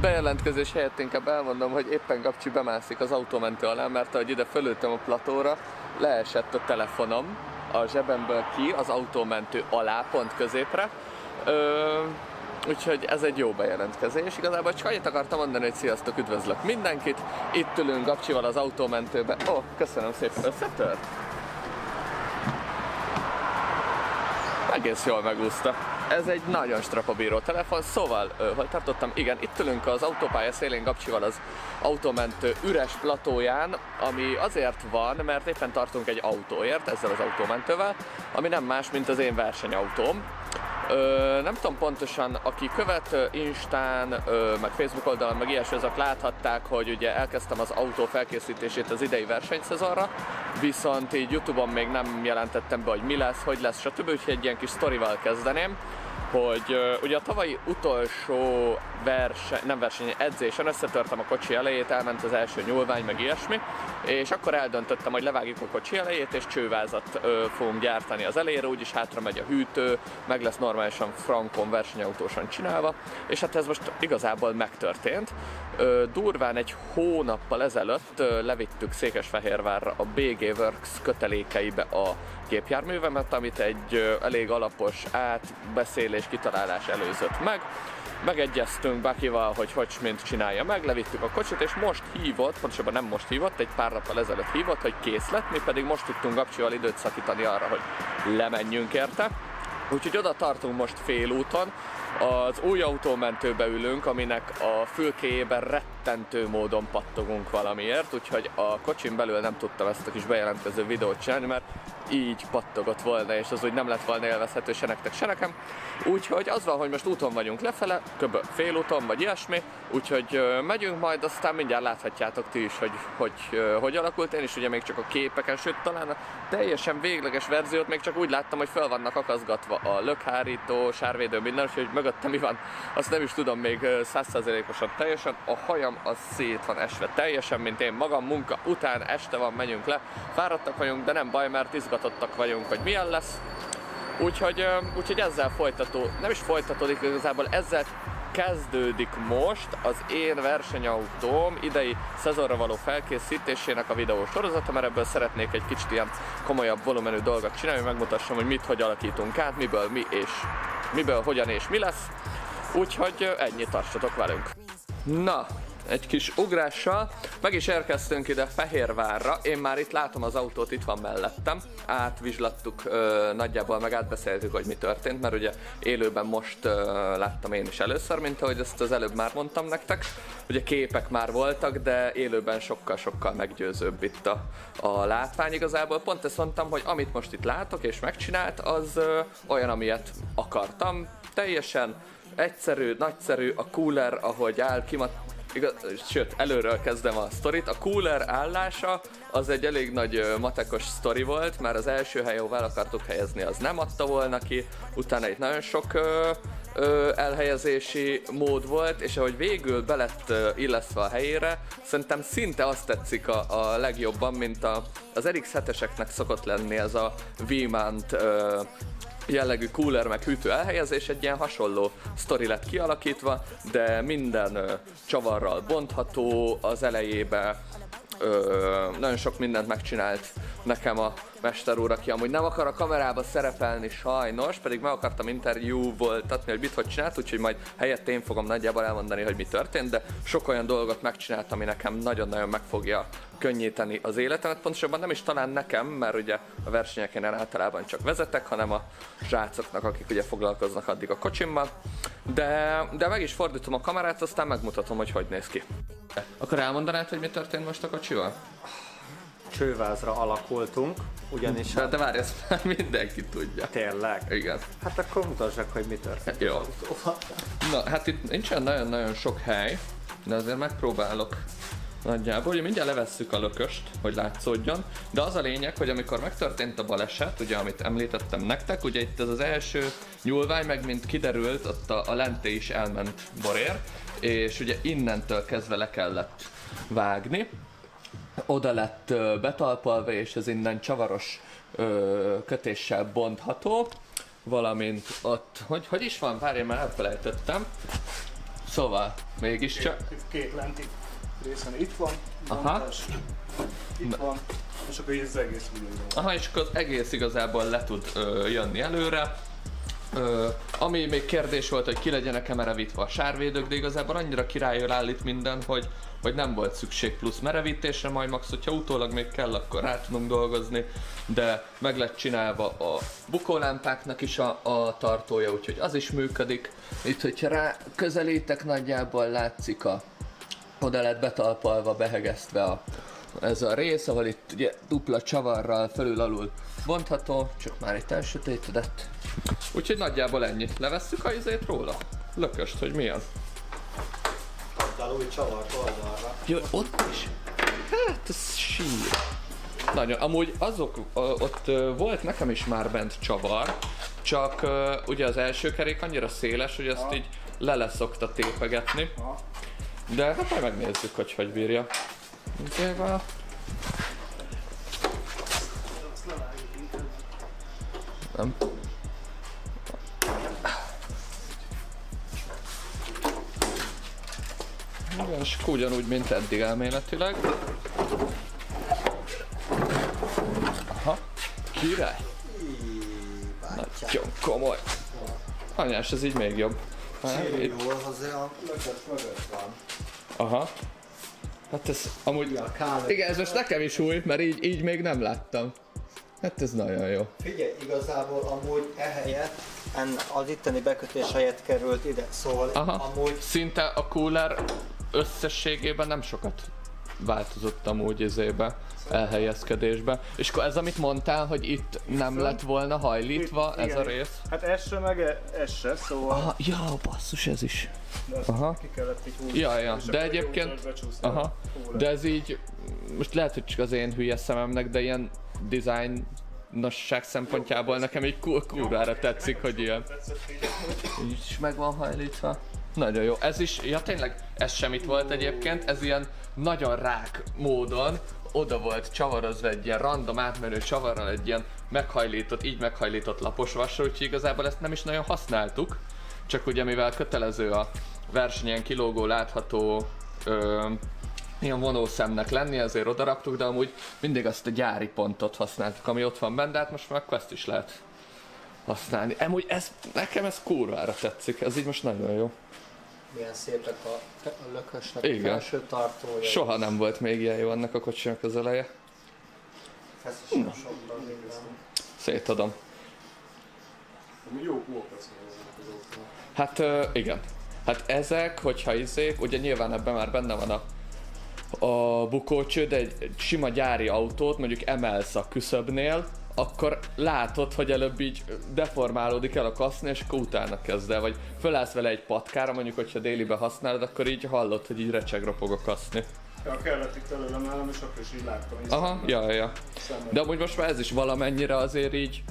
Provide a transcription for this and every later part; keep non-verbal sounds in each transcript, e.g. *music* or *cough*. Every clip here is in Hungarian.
bevezetős helyett inkább elmondom, hogy éppen Gabcsi bemászik az autómentő alá, mert ahogy ide fölültem a platóra, leesett a telefonom a zsebemből ki az autómentő alá, pont középre. Ö, Úgyhogy ez egy jó bejelentkezés. Igazából csak annyit akartam mondani, hogy sziasztok, üdvözlök mindenkit. Itt ülünk Gabcsival az autómentőbe. Ó, oh, köszönöm szépen, összetört? Egész jól megúszta. Ez egy nagyon strapabíró telefon, szóval, hogy tartottam? Igen, itt ülünk az autópálya szélén Gabcsival az autómentő üres platóján, ami azért van, mert éppen tartunk egy autóért, ezzel az autómentővel, ami nem más, mint az én versenyautóm. Ö, nem tudom pontosan, aki követ Instán, ö, meg Facebook oldalon, meg ilyesmi, azok láthatták, hogy ugye elkezdtem az autó felkészítését az idei versenyszezonra, viszont így Youtube-on még nem jelentettem be, hogy mi lesz, hogy lesz, stb. Úgyhogy egy ilyen kis sztorival kezdeném hogy ugye a tavalyi utolsó verseny, nem verseny, edzésen összetörtem a kocsi elejét, elment az első nyúlvány, meg ilyesmi, és akkor eldöntöttem, hogy levágjuk a kocsi elejét, és csővázat uh, fogunk gyártani az elejére, úgyis hátra megy a hűtő, meg lesz normálisan frankon versenyautósan csinálva, és hát ez most igazából megtörtént. Uh, durván egy hónappal ezelőtt uh, levittük Székesfehérvárra a BG Works kötelékeibe a gépjárművemet, amit egy elég alapos átbeszélés, kitalálás előzött meg. Megegyeztünk Bakival, hogy hogy mint csinálja meg, levittük a kocsit, és most hívott, pontosabban nem most hívott, egy pár nappal ezelőtt hívott, hogy kész lett, mi pedig most tudtunk Gabcsival időt szakítani arra, hogy lemenjünk érte. Úgyhogy oda tartunk most félúton, az új autómentőbe ülünk, aminek a fülkéjében rettentő módon pattogunk valamiért, úgyhogy a kocsin belül nem tudtam ezt a kis bejelentkező videót csinálni, mert így pattogott volna, és az úgy nem lett volna élvezhető se nektek, se nekem. Úgyhogy az van, hogy most úton vagyunk lefele, kb. félúton vagy ilyesmi, úgyhogy megyünk majd, aztán mindjárt láthatjátok ti is, hogy hogy, hogy alakult. Én is ugye még csak a képeken, sőt talán a teljesen végleges verziót még csak úgy láttam, hogy fel vannak akaszgatva a lökhárító, sárvédő, minden, úgyhogy mögöttem mi van, azt nem is tudom még százszerzelékosan teljesen. A hajam az szét van esve teljesen, mint én magam, munka után, este van, megyünk le. Fáradtak vagyunk, de nem baj, mert izgatottak vagyunk, hogy milyen lesz. Úgyhogy, úgyhogy ezzel folytató, nem is folytatódik igazából, ezzel kezdődik most az én versenyautóm idei szezonra való felkészítésének a videó sorozata, mert ebből szeretnék egy kicsit ilyen komolyabb volumenű dolgot csinálni, hogy megmutassam, hogy mit, hogy alakítunk át, miből mi és miből, hogyan és mi lesz. Úgyhogy ennyit tartsatok velünk. Na, egy kis ugrással. Meg is érkeztünk ide Fehérvárra. Én már itt látom az autót, itt van mellettem. Átvizslattuk ö, nagyjából, meg átbeszéltük, hogy mi történt, mert ugye élőben most ö, láttam én is először, mint ahogy ezt az előbb már mondtam nektek. Ugye képek már voltak, de élőben sokkal-sokkal meggyőzőbb itt a, a látvány igazából. Pont ezt mondtam, hogy amit most itt látok és megcsinált, az ö, olyan, amilyet akartam. Teljesen egyszerű, nagyszerű, a cooler, ahogy áll, kimat, igaz, sőt, előről kezdem a sztorit. A cooler állása az egy elég nagy matekos sztori volt, mert az első hely, ahol el akartuk helyezni, az nem adta volna ki, utána egy nagyon sok ö, elhelyezési mód volt, és ahogy végül belett ö, illesztve a helyére, szerintem szinte azt tetszik a, a legjobban, mint a, az RX-7-eseknek szokott lenni ez a V-mount jellegű cooler meg hűtő elhelyezés, egy ilyen hasonló sztori lett kialakítva, de minden ö, csavarral bontható, az elejébe ö, nagyon sok mindent megcsinált nekem a mester úr, aki amúgy nem akar a kamerába szerepelni sajnos, pedig meg akartam interjú voltatni, hogy mit hogy csinált, úgyhogy majd helyett én fogom nagyjából elmondani, hogy mi történt, de sok olyan dolgot megcsinált, ami nekem nagyon-nagyon meg fogja könnyíteni az életemet. Pontosabban nem is talán nekem, mert ugye a versenyeken általában csak vezetek, hanem a srácoknak, akik ugye foglalkoznak addig a kocsimmal. De, de meg is fordítom a kamerát, aztán megmutatom, hogy hogy néz ki. Akkor elmondanád, hogy mi történt most a kocsival? csővázra alakultunk, ugyanis... De, de várj, ezt már mindenki tudja. Tényleg? Igen. Hát akkor mutassák, hogy mi történt. Jó. Na, hát itt nincsen nagyon-nagyon sok hely, de azért megpróbálok nagyjából. Ugye mindjárt levesszük a lököst, hogy látszódjon, de az a lényeg, hogy amikor megtörtént a baleset, ugye amit említettem nektek, ugye itt ez az első nyúlvány, meg mint kiderült, ott a, a lenté is elment borér, és ugye innentől kezdve le kellett vágni, oda lett betalpalva, és ez innen csavaros ö, kötéssel bontható, valamint ott, hogy, hogy is van, várj, már elfelejtettem, Szóval, mégiscsak. Itt két lenti részen itt van, Aha. bontás, itt van, és akkor így az egész videó. Aha, és akkor az egész igazából le tud ö, jönni előre. Ö, ami még kérdés volt, hogy ki legyenek-e merevítve a sárvédők, de igazából annyira királyul állít minden, hogy, hogy nem volt szükség plusz merevítésre, majd max, hogyha utólag még kell, akkor rá tudunk dolgozni, de meg lett csinálva a bukólámpáknak is a, a tartója, úgyhogy az is működik. Itt, hogyha rá közelítek, nagyjából látszik a oda lett betalpalva, behegesztve a, ez a rész, ahol itt ugye dupla csavarral felül alul bontható, csak már itt elsötétedett. Úgyhogy nagyjából ennyi. Levesszük a izét róla? Lököst, hogy milyen? Addal új csavart oldalra. Jó, ott is. Hát, ez sír. Nagyon, amúgy azok, ott volt nekem is már bent csavar, csak ugye az első kerék annyira széles, hogy ezt így le leszokta tépegetni. Aha. De hát majd megnézzük, hogy hogy bírja. Levágjuk inkább. nem. Akkor ugyanúgy, mint eddig elméletileg. Aha, király. Nagyon komoly. Anyás, ez így még jobb. Hát, itt, Jól hozzá a mögött mögött van. Aha. Hát ez amúgy... Ja, kár. Igen, ez most nekem is új, mert így, így még nem láttam. Hát ez nagyon jó. Figyelj, igazából amúgy ehelyett, en, az itteni bekötés helyett került ide, szóval Aha. amúgy Szinte a cooler összességében nem sokat változott amúgy izébe, elhelyezkedésbe. És akkor ez, amit mondtál, hogy itt nem lett volna hajlítva, Itt, ez igen. a rész? Hát ez se, meg ez se, szóval Aha, ja, basszus, ez is. de aha. ki kellett így húzni. Ja, ja, de egyébként- Aha, de ez így, most lehet, hogy csak az én hülye szememnek, de ilyen design nosság szempontjából nekem így kur- kurvára tetszik, hogy ilyen. Így. Is meg van hajlítva. Nagyon jó. Ez is, ja tényleg, ez semmit volt egyébként, ez ilyen nagyon rák módon oda volt csavarozva egy ilyen random átmenő csavarral egy ilyen meghajlított, így meghajlított lapos vasra, úgyhogy igazából ezt nem is nagyon használtuk. Csak ugye mivel kötelező a versenyen kilógó, látható ö, ilyen vonószemnek lenni, ezért odaraktuk, de amúgy mindig azt a gyári pontot használtuk, ami ott van benne, de hát most már ezt is lehet használni. Amúgy ez, nekem ez kurvára tetszik, ez így most nagyon jó. Milyen szépek a, a lökösnek Igen. a felső tartója. Soha nem volt még ilyen jó ennek a kocsinak az eleje. Ez is nem sokban minden. Szétadom. Jó volt. Hát ö, igen. Hát ezek, hogyha izék, ugye nyilván ebben már benne van a, a bukócső, de egy, egy sima gyári autót mondjuk emelsz a küszöbnél, akkor látod, hogy előbb így deformálódik el a kaszni, és akkor utána kezd el, vagy fölállsz vele egy patkára, mondjuk, hogyha délibe használod, akkor így hallod, hogy így recseg ropog a kaszni. Ja, kellett itt előlem állom, és akkor is így láttam. Aha, ja, ja. De amúgy most már ez is valamennyire azért így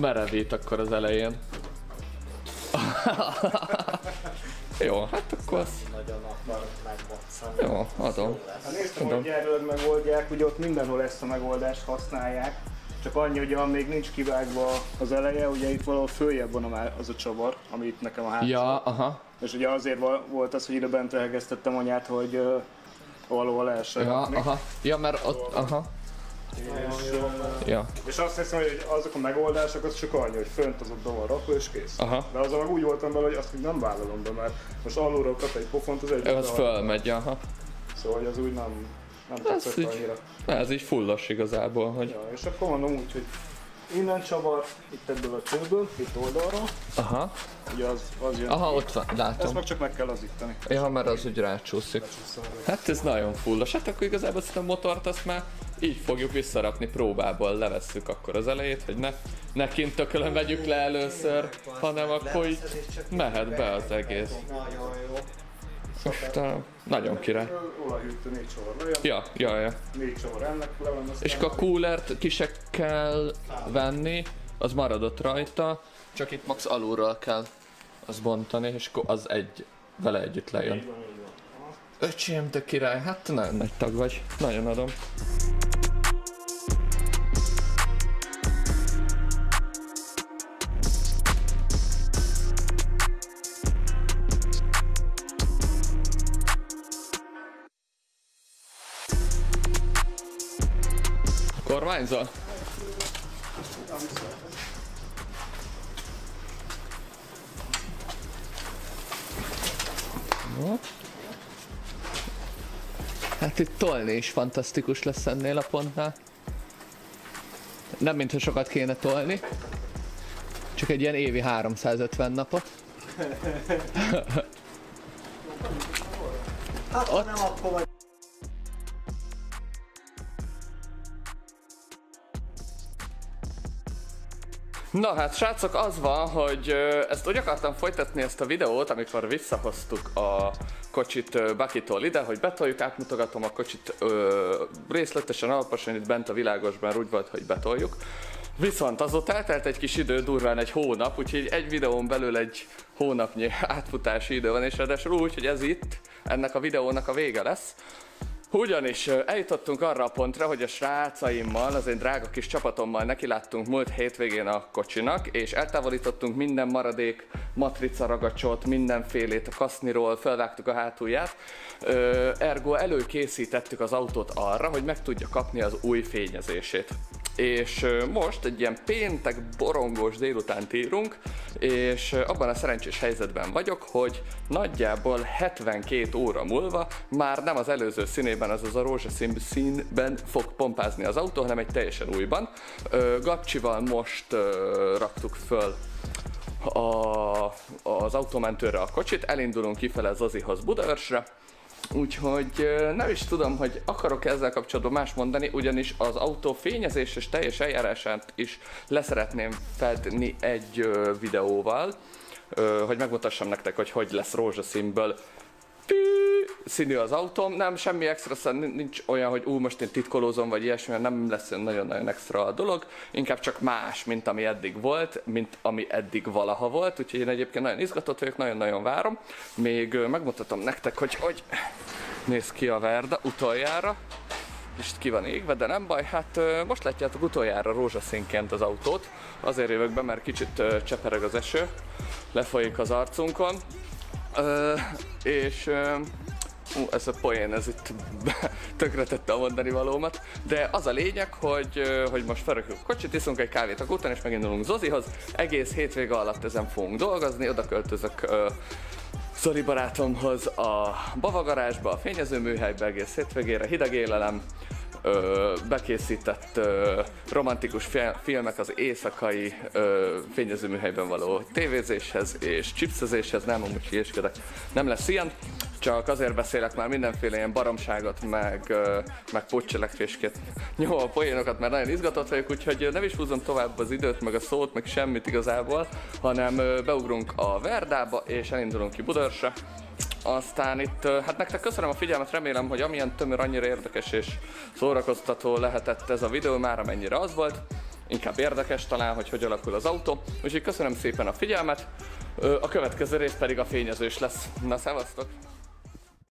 merevít akkor az elején. *laughs* Jó, hát akkor az... Nagyon. Jó, adom. Hát néztem, hogy gyerőleg megoldják, ugye ott mindenhol ezt a megoldást használják, csak annyi, hogy van még nincs kivágva az eleje, ugye itt valahol följebb van a, az a csavar, ami itt nekem a hátsó. Ja, aha. És ugye azért volt az, hogy ide bent elhegeztettem anyát, hogy uh, valahol lehessen Ja, rakni. aha. Ja, mert ott, aha. És, Ja, és azt hiszem, hogy azok a megoldások, az csak annyi, hogy fönt azok be van rakva és kész. aha. De azon meg úgy voltam vele, hogy azt még nem vállalom be, mert most alulról kap egy pofont, az egy Az fölmegy, aha. Szóval hogy az úgy nem, nem Ez tetszett így- annyira. Ez így fullos igazából, hogy... Ja, és akkor mondom úgy, hogy innen csavar, itt ebből a csőből, itt oldalra, Aha. ugye az, az jön. Aha, ott van, Ezt látom. meg csak meg kell lazítani. Ja, mert az úgy rácsúszik. Hát ez nagyon fullos. Hát akkor igazából ezt a motort azt már így fogjuk visszarakni próbából, levesszük akkor az elejét, hogy ne, ne kint tökölön vegyük le először, hanem akkor így mehet be az egész. Nagyon jó. Uh, nagyon király. Olajhűtő négy lejön, Ja, ja, ja. négy csavar ennek le van, És akkor a coolert ki se kell venni, az maradott rajta, csak itt max alulról kell az bontani, és akkor az egy, vele együtt lejön. Öcsém, te király, hát nagyon nagy tag vagy. Nagyon adom. Kormányzol? Jó. Hát itt tolni is fantasztikus lesz ennél a pontnál. Nem mintha sokat kéne tolni. Csak egy ilyen évi 350 napot. *laughs* Hát ha nem, akkor vagy Na hát srácok, az van, hogy ezt úgy akartam folytatni ezt a videót, amikor visszahoztuk a kocsit Bakitól ide, hogy betoljuk, átmutogatom a kocsit ö, részletesen, alaposan itt bent a világosban úgy volt, hogy betoljuk. Viszont azóta eltelt egy kis idő, durván egy hónap, úgyhogy egy videón belül egy hónapnyi átfutási idő van, és ráadásul úgy, hogy ez itt, ennek a videónak a vége lesz. Ugyanis eljutottunk arra a pontra, hogy a srácaimmal, az én drága kis csapatommal nekiláttunk múlt hétvégén a kocsinak, és eltávolítottunk minden maradék matrica ragacsot, mindenfélét a kaszniról, felvágtuk a hátulját. Ergo előkészítettük az autót arra, hogy meg tudja kapni az új fényezését. És most egy ilyen péntek borongós délutánt írunk, és abban a szerencsés helyzetben vagyok, hogy nagyjából 72 óra múlva már nem az előző színében, azaz a rózsaszín színben fog pompázni az autó, hanem egy teljesen újban. Gabcsival most raktuk föl a, az autómentőre a kocsit, elindulunk kifele Zozihoz Budaörsre, Úgyhogy nem is tudom, hogy akarok ezzel kapcsolatban más mondani, ugyanis az autó fényezés és teljes eljárását is leszeretném fedni egy videóval, hogy megmutassam nektek, hogy hogy lesz rózsaszínből. Pű, színű az autóm, nem, semmi extra, szóval nin- nincs olyan, hogy ú, most én titkolózom, vagy ilyesmi, nem lesz nagyon-nagyon extra a dolog, inkább csak más, mint ami eddig volt, mint ami eddig valaha volt, úgyhogy én egyébként nagyon izgatott vagyok, nagyon-nagyon várom. Még megmutatom nektek, hogy hogy néz ki a Verda utoljára, és ki van égve, de nem baj, hát most látjátok utoljára rózsaszínként az autót, azért jövök be, mert kicsit csepereg az eső, lefolyik az arcunkon, Ö, és ú, ez a poén, ez itt *laughs* tönkretette a mondani valómat, de az a lényeg, hogy, hogy most felrakjuk a kocsit, iszunk egy kávét a után, és megindulunk Zozihoz. Egész hétvége alatt ezen fogunk dolgozni, oda költözök Zoli barátomhoz a bavagarásba, a fényezőműhelybe egész hétvégére, hideg élelem, ö, bekészített ö, romantikus fi- filmek az éjszakai ö, fényezőműhelyben való tévézéshez és chipszezéshez, nem amúgy hülyéskedek, nem lesz ilyen, csak azért beszélek már mindenféle ilyen baromságot, meg, meg poccselekvésket, jó a poénokat, mert nagyon izgatott vagyok, úgyhogy nem is húzom tovább az időt, meg a szót, meg semmit igazából, hanem beugrunk a Verdába, és elindulunk ki Budaörsre, aztán itt, hát nektek köszönöm a figyelmet, remélem, hogy amilyen tömör annyira érdekes és szórakoztató lehetett ez a videó, már amennyire az volt. Inkább érdekes talán, hogy hogy alakul az autó. Úgyhogy köszönöm szépen a figyelmet, a következő rész pedig a fényezős lesz. Na, szevasztok!